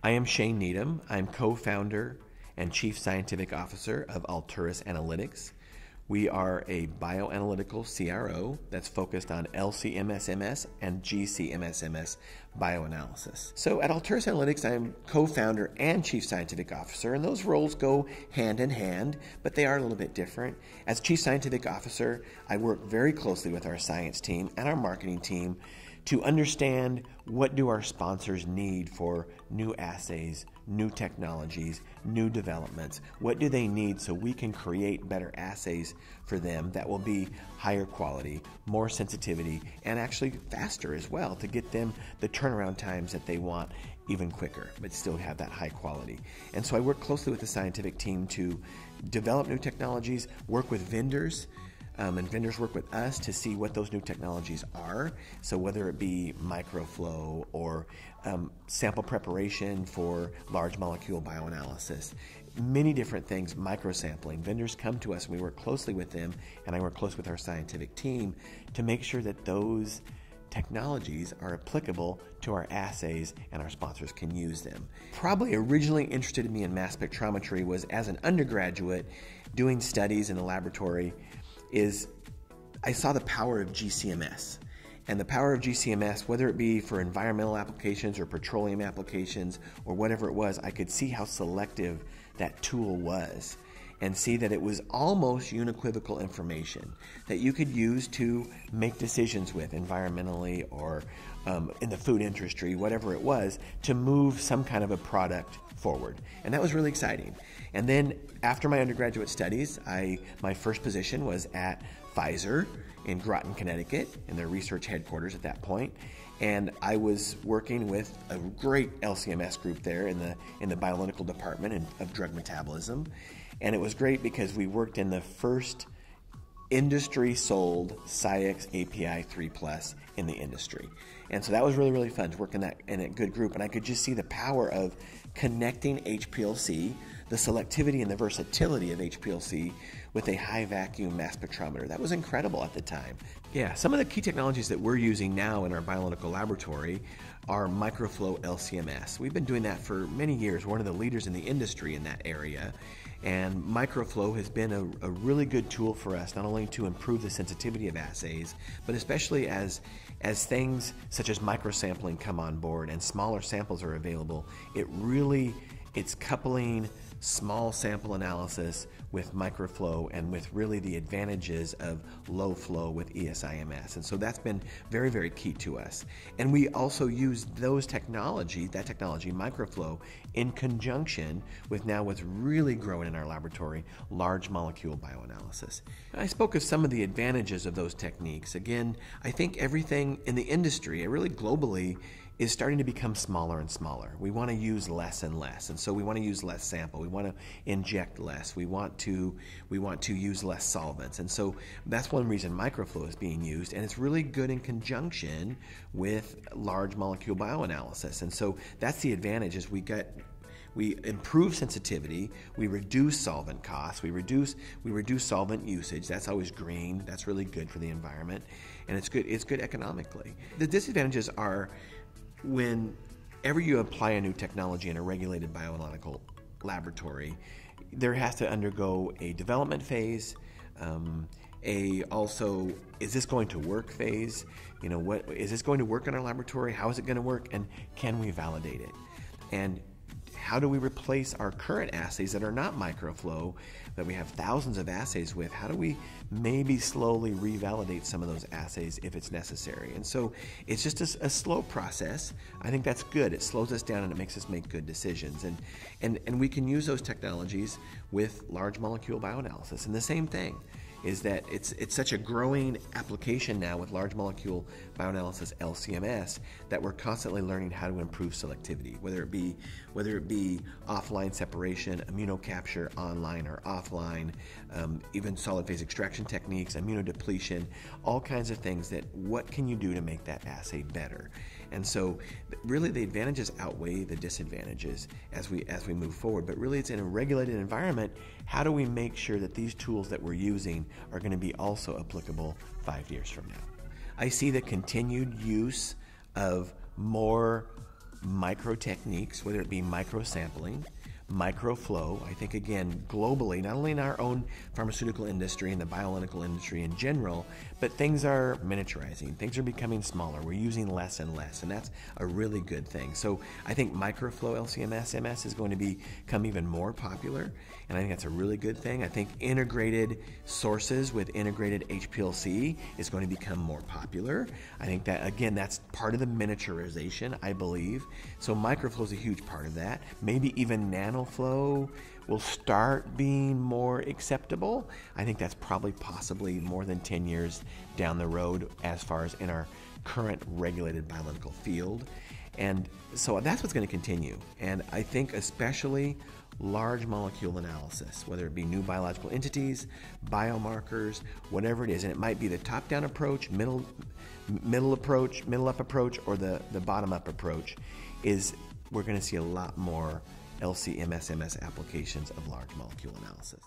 I am Shane Needham. I'm co founder and chief scientific officer of Alturas Analytics. We are a bioanalytical CRO that's focused on LCMSMS and GCMSMS bioanalysis. So at Alturas Analytics, I'm co founder and chief scientific officer, and those roles go hand in hand, but they are a little bit different. As chief scientific officer, I work very closely with our science team and our marketing team to understand what do our sponsors need for new assays, new technologies, new developments. What do they need so we can create better assays for them that will be higher quality, more sensitivity, and actually faster as well to get them the turnaround times that they want even quicker, but still have that high quality. And so I work closely with the scientific team to develop new technologies, work with vendors um, and vendors work with us to see what those new technologies are. So, whether it be microflow or um, sample preparation for large molecule bioanalysis, many different things, microsampling. Vendors come to us and we work closely with them, and I work close with our scientific team to make sure that those technologies are applicable to our assays and our sponsors can use them. Probably originally interested me in mass spectrometry was as an undergraduate doing studies in the laboratory is I saw the power of GCMS. And the power of GCMS, whether it be for environmental applications or petroleum applications or whatever it was, I could see how selective that tool was and see that it was almost unequivocal information that you could use to make decisions with environmentally or um, in the food industry, whatever it was, to move some kind of a product forward. And that was really exciting. And then after my undergraduate studies, I my first position was at Pfizer in Groton, Connecticut, in their research headquarters at that point. And I was working with a great LCMS group there in the in the bioanalytical department of drug metabolism. And it was great because we worked in the first industry sold SCIEX API 3 Plus in the industry. And so that was really, really fun to work in that in a good group. And I could just see the power of connecting HPLC, the selectivity and the versatility of HPLC with a high vacuum mass spectrometer. That was incredible at the time. Yeah, some of the key technologies that we're using now in our bioanalytical laboratory are microflow LCMS. We've been doing that for many years. We're one of the leaders in the industry in that area. And microflow has been a, a really good tool for us, not only to improve the sensitivity of assays, but especially as, as things such as microsampling come on board and smaller samples are available, it really it's coupling small sample analysis with microflow and with really the advantages of low flow with ESIMS. And so that's been very, very key to us. And we also use those technology, that technology, microflow, in conjunction with now what's really growing in our laboratory, large molecule bioanalysis. I spoke of some of the advantages of those techniques. Again, I think everything in the industry, really globally, is starting to become smaller and smaller. We want to use less and less, and so we want to use less sample. We want to inject less. We want to we want to use less solvents, and so that's one reason microflow is being used, and it's really good in conjunction with large molecule bioanalysis. And so that's the advantage is we get we improve sensitivity, we reduce solvent costs, we reduce we reduce solvent usage. That's always green. That's really good for the environment, and it's good it's good economically. The disadvantages are whenever you apply a new technology in a regulated bioanalytical laboratory, there has to undergo a development phase. Um, a also is this going to work phase? You know what is this going to work in our laboratory? How is it going to work? And can we validate it? And how do we replace our current assays that are not microflow, that we have thousands of assays with? How do we maybe slowly revalidate some of those assays if it's necessary? And so it's just a, a slow process. I think that's good. It slows us down and it makes us make good decisions. And, and, and we can use those technologies with large molecule bioanalysis. And the same thing is that it's it's such a growing application now with large molecule bioanalysis LCMS that we're constantly learning how to improve selectivity, whether it be whether it be offline separation, immunocapture online or offline, um, even solid phase extraction techniques, immunodepletion, all kinds of things. That what can you do to make that assay better? And so, really, the advantages outweigh the disadvantages as we as we move forward. But really, it's in a regulated environment. How do we make sure that these tools that we're using are going to be also applicable five years from now. I see the continued use of more micro techniques, whether it be micro sampling, microflow. I think, again, globally, not only in our own pharmaceutical industry and the bioanalytical industry in general, but things are miniaturizing. Things are becoming smaller. We're using less and less, and that's a really good thing. So I think microflow LCMS MS is going to become even more popular, and I think that's a really good thing. I think integrated sources with integrated HPLC is going to become more popular. I think that, again, that's part of the miniaturization, I believe. So microflow is a huge part of that. Maybe even nanoflow will start being more acceptable. I think that's probably possibly more than 10 years down the road as far as in our current regulated biological field. And so that's what's going to continue. And I think especially large molecule analysis, whether it be new biological entities, biomarkers, whatever it is, and it might be the top-down approach, middle middle approach, middle up approach, or the, the bottom up approach, is we're going to see a lot more LC-MS/MS applications of large molecule analysis.